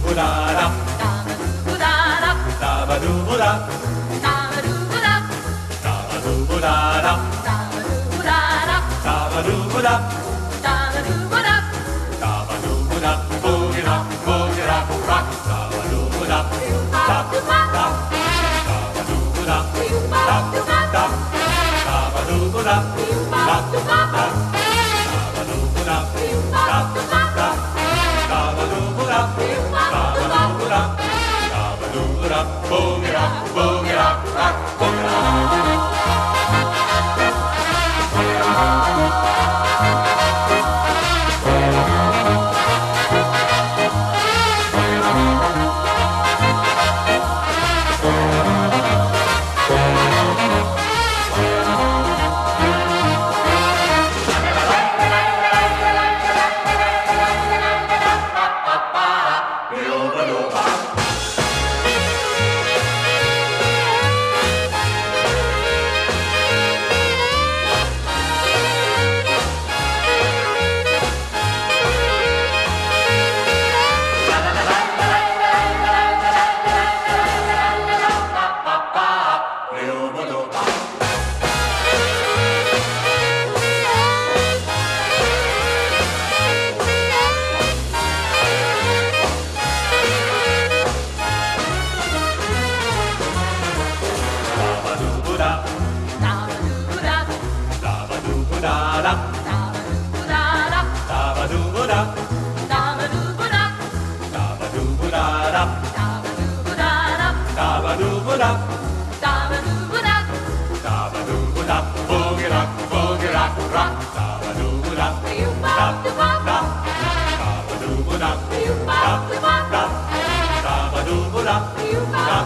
da da da da da boomera, boomera. da da da da ba doo ba da da ba doo ba da da ba doo ba da da da ba doo ba da da da ba doo ba da da ba doo ba da da ba doo ba da boogie rock boogie rock rock. Da ba doo ba da you bop da bop da. Da ba doo ba da you bop da bop da. Da ba doo ba da. you bop